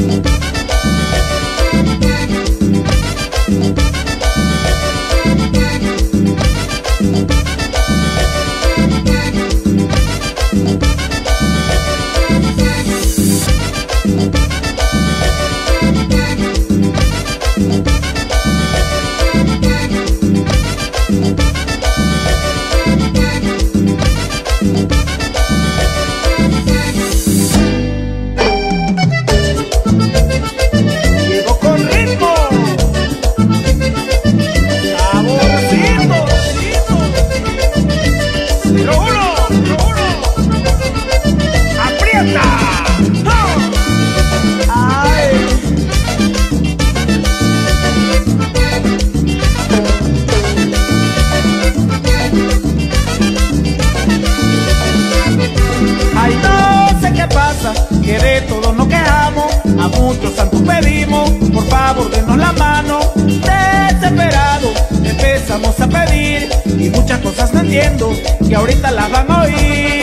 Llegó Cero uno, cero uno. Aprieta. ¡Ah! Ay. Ay, no sé qué pasa, que de todo nos quejamos, a muchos santos pedimos, y muchas cosas no entiendo, que ahorita las van a oír.